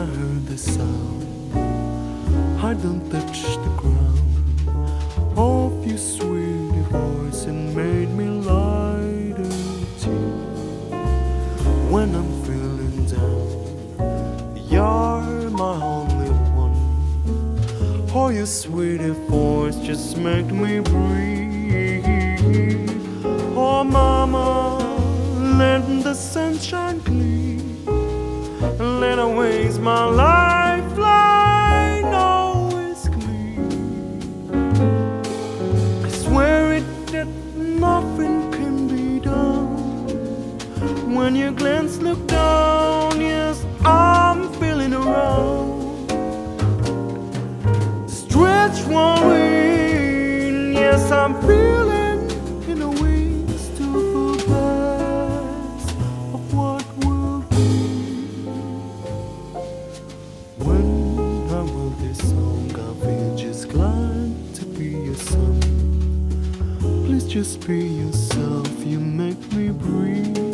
I heard the sound, I don't touch the ground of your sweet voice and made me lighter too. When I'm feeling down, you're my only one. Oh, your sweet voice just make me breathe. Oh, mama, let the sunshine my lifeline always clean. I swear it that nothing can be done. When your glance look down, yes, I'm feeling around. Stretch one wing, yes, I'm feeling just be yourself, you make me breathe.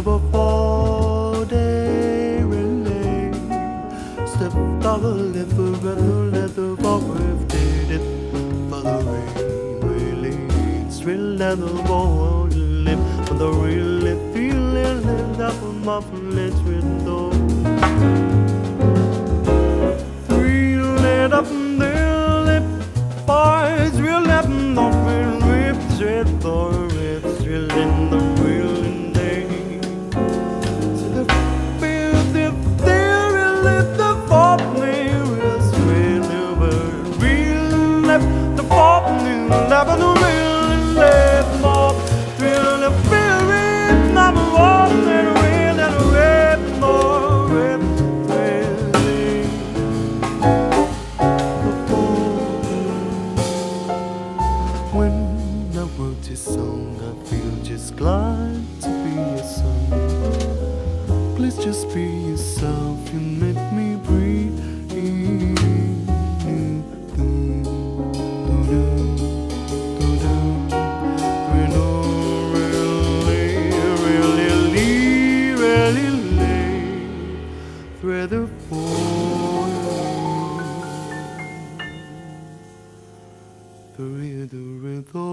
Really, settled up before they really Step out the lip, rather let the forest did it for the rain it's real leather boy lip For the really feeling that from my flint window Real up their lip. Boys real up real rips with the rips real just be yourself. You make me breathe. Really, really, really, really the the rhythm.